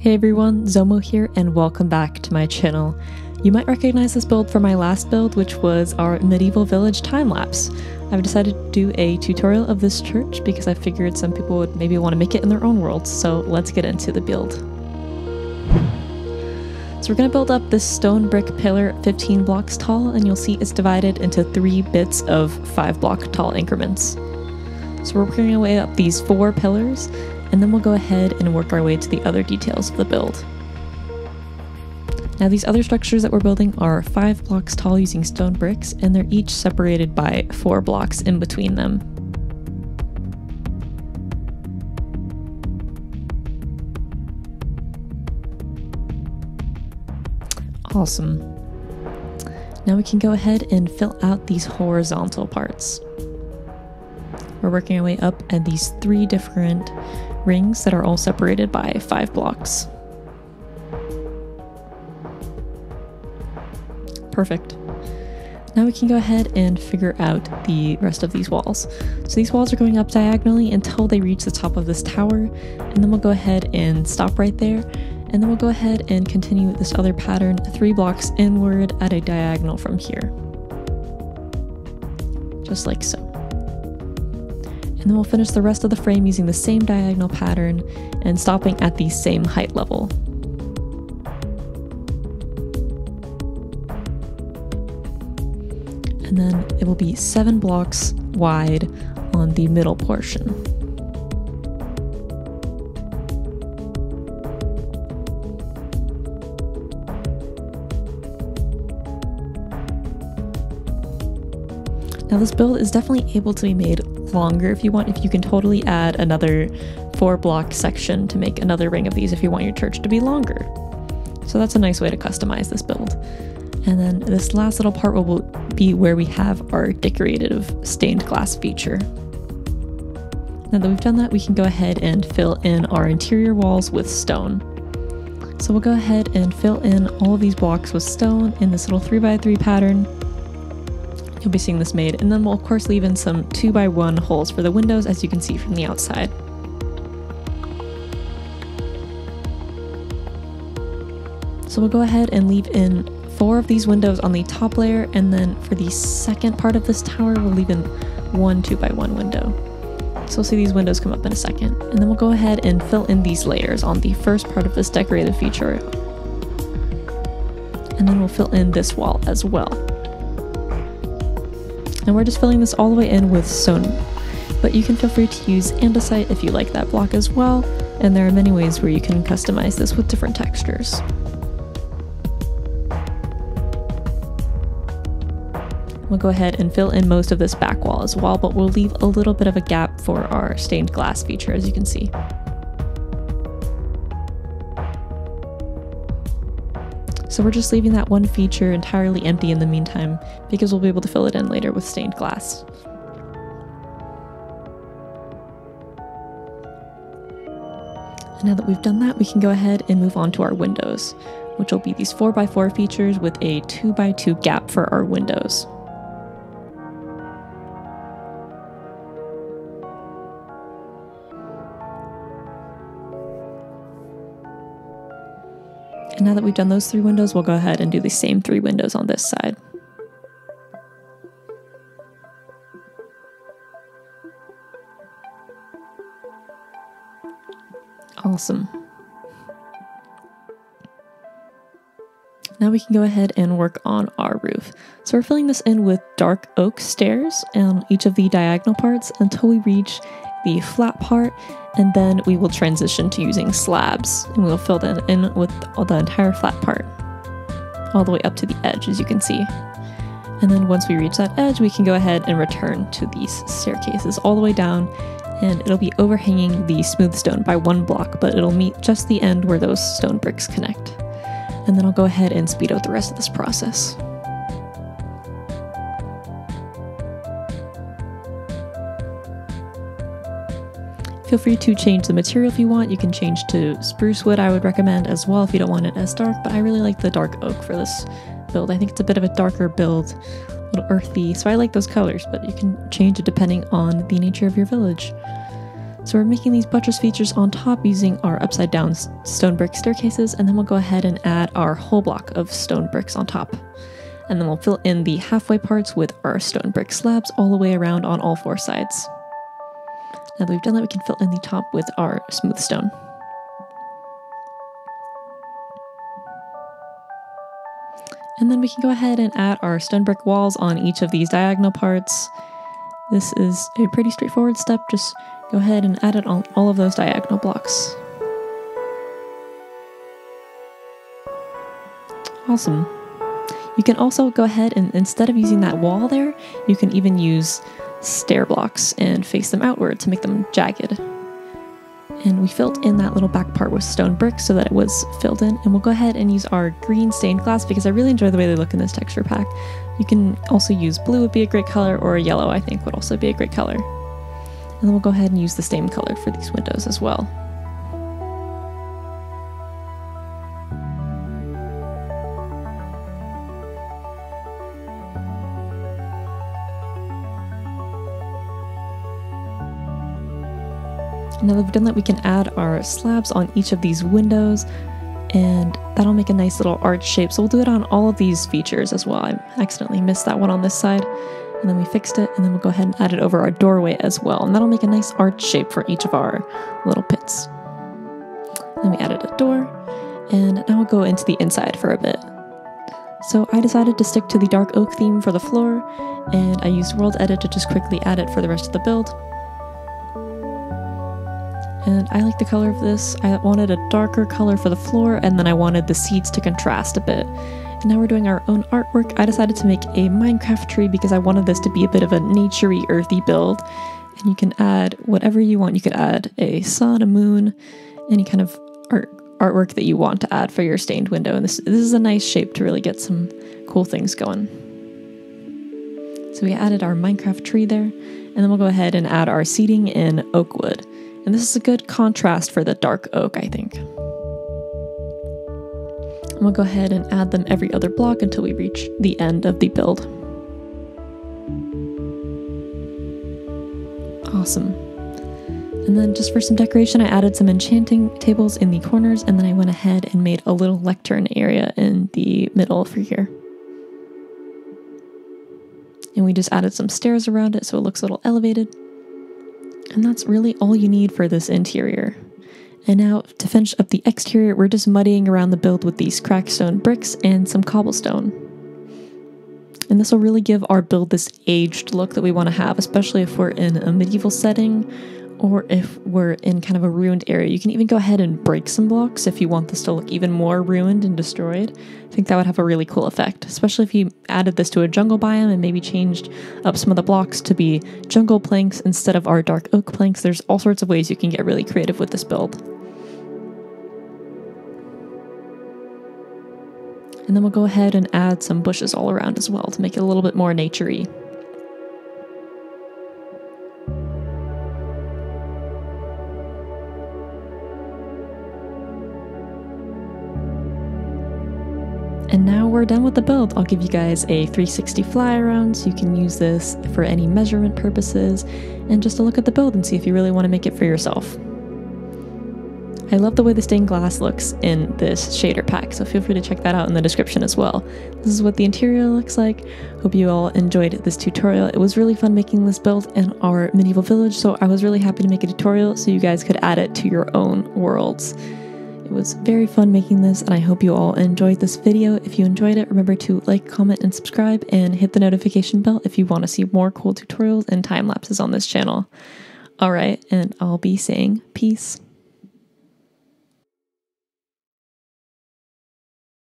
Hey everyone, Zomo here and welcome back to my channel. You might recognize this build from my last build which was our medieval village time-lapse. I've decided to do a tutorial of this church because I figured some people would maybe want to make it in their own worlds, so let's get into the build. So we're going to build up this stone brick pillar 15 blocks tall and you'll see it's divided into three bits of 5 block tall increments. So we're working our way up these four pillars and then we'll go ahead and work our way to the other details of the build. Now these other structures that we're building are 5 blocks tall using stone bricks, and they're each separated by 4 blocks in between them. Awesome. Now we can go ahead and fill out these horizontal parts. We're working our way up at these three different rings that are all separated by five blocks. Perfect. Now we can go ahead and figure out the rest of these walls. So these walls are going up diagonally until they reach the top of this tower, and then we'll go ahead and stop right there, and then we'll go ahead and continue this other pattern three blocks inward at a diagonal from here. Just like so and then we'll finish the rest of the frame using the same diagonal pattern and stopping at the same height level. And then it will be seven blocks wide on the middle portion. Now this build is definitely able to be made longer if you want, if you can totally add another four block section to make another ring of these if you want your church to be longer. So that's a nice way to customize this build. And then this last little part will be where we have our decorative stained glass feature. Now that we've done that, we can go ahead and fill in our interior walls with stone. So we'll go ahead and fill in all of these blocks with stone in this little 3x3 pattern You'll be seeing this made, and then we'll of course leave in some 2 by one holes for the windows as you can see from the outside. So we'll go ahead and leave in four of these windows on the top layer, and then for the second part of this tower, we'll leave in one 2 by one window. So we'll see these windows come up in a second. And then we'll go ahead and fill in these layers on the first part of this decorative feature. And then we'll fill in this wall as well. And we're just filling this all the way in with stone. But you can feel free to use andesite if you like that block as well, and there are many ways where you can customize this with different textures. We'll go ahead and fill in most of this back wall as well, but we'll leave a little bit of a gap for our stained glass feature as you can see. So we're just leaving that one feature entirely empty in the meantime because we'll be able to fill it in later with stained glass. And now that we've done that, we can go ahead and move on to our windows, which will be these 4x4 features with a 2x2 gap for our windows. And now that we've done those three windows, we'll go ahead and do the same three windows on this side. Awesome. Now we can go ahead and work on our roof. So we're filling this in with dark oak stairs on each of the diagonal parts until we reach the flat part, and then we will transition to using slabs, and we'll fill that in with the entire flat part, all the way up to the edge, as you can see. And then once we reach that edge, we can go ahead and return to these staircases all the way down, and it'll be overhanging the smooth stone by one block, but it'll meet just the end where those stone bricks connect. And then I'll go ahead and speed out the rest of this process. Feel free to change the material if you want. You can change to spruce wood, I would recommend as well if you don't want it as dark, but I really like the dark oak for this build. I think it's a bit of a darker build, a little earthy, so I like those colors, but you can change it depending on the nature of your village. So we're making these buttress features on top using our upside down stone brick staircases, and then we'll go ahead and add our whole block of stone bricks on top. And then we'll fill in the halfway parts with our stone brick slabs all the way around on all four sides. Now that we've done that, we can fill in the top with our smooth stone. And then we can go ahead and add our stone brick walls on each of these diagonal parts. This is a pretty straightforward step, just go ahead and add it on all of those diagonal blocks. Awesome. You can also go ahead and instead of using that wall there, you can even use stair blocks and face them outward to make them jagged. And we filled in that little back part with stone bricks so that it was filled in. And we'll go ahead and use our green stained glass because I really enjoy the way they look in this texture pack. You can also use blue would be a great color or yellow I think would also be a great color. And then we'll go ahead and use the same color for these windows as well. Now that we've done that, we can add our slabs on each of these windows and that'll make a nice little arch shape. So we'll do it on all of these features as well. I accidentally missed that one on this side and then we fixed it and then we'll go ahead and add it over our doorway as well. And that'll make a nice arch shape for each of our little pits. Then we added a door and now we'll go into the inside for a bit. So I decided to stick to the dark oak theme for the floor and I used World Edit to just quickly add it for the rest of the build and I like the color of this. I wanted a darker color for the floor, and then I wanted the seats to contrast a bit. And now we're doing our own artwork. I decided to make a Minecraft tree because I wanted this to be a bit of a naturey, earthy build. And you can add whatever you want. You could add a sun, a moon, any kind of art artwork that you want to add for your stained window. And this this is a nice shape to really get some cool things going. So we added our Minecraft tree there, and then we'll go ahead and add our seating in oak wood. And this is a good contrast for the dark oak, I think. And we'll go ahead and add them every other block until we reach the end of the build. Awesome. And then just for some decoration, I added some enchanting tables in the corners, and then I went ahead and made a little lectern area in the middle for here. And we just added some stairs around it so it looks a little elevated. And that's really all you need for this interior. And now, to finish up the exterior, we're just muddying around the build with these cracked stone bricks and some cobblestone. And this will really give our build this aged look that we want to have, especially if we're in a medieval setting or if we're in kind of a ruined area. You can even go ahead and break some blocks if you want this to look even more ruined and destroyed. I think that would have a really cool effect, especially if you added this to a jungle biome and maybe changed up some of the blocks to be jungle planks instead of our dark oak planks. There's all sorts of ways you can get really creative with this build. And then we'll go ahead and add some bushes all around as well to make it a little bit more naturey. And now we're done with the build. I'll give you guys a 360 fly around so you can use this for any measurement purposes and just to look at the build and see if you really want to make it for yourself. I love the way the stained glass looks in this shader pack, so feel free to check that out in the description as well. This is what the interior looks like. Hope you all enjoyed this tutorial. It was really fun making this build in our medieval village, so I was really happy to make a tutorial so you guys could add it to your own worlds. It was very fun making this, and I hope you all enjoyed this video. If you enjoyed it, remember to like, comment, and subscribe, and hit the notification bell if you want to see more cool tutorials and time lapses on this channel. Alright, and I'll be saying peace.